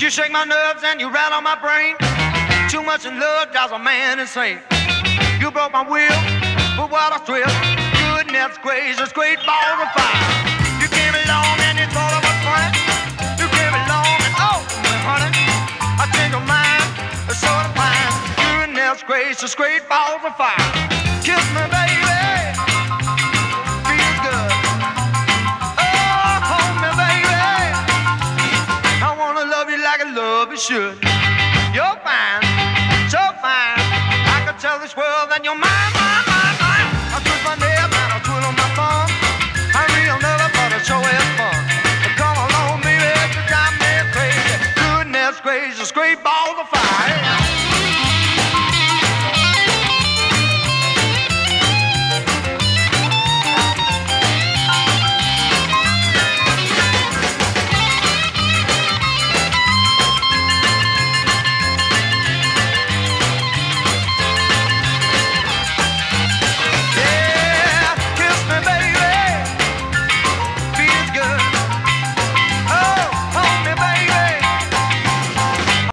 You shake my nerves and you rattle my brain. Too much in love drives a man insane. You broke my will, but what a thrill. Goodness gracious, great balls of fire. You came along and you thought I was fine. You came along and oh, my honey, I changed your mind, sort of fine. Goodness gracious, great balls of fire. Kiss me, baby. like a lover should. You're fine, so fine. I can tell this world that you're mine, mine, mine, mine. I twist my nails and I twirl on my thumb. I'm real never, but it sure is fun. But come along, baby, to drive me crazy. Goodness gracious, scrape all the fire.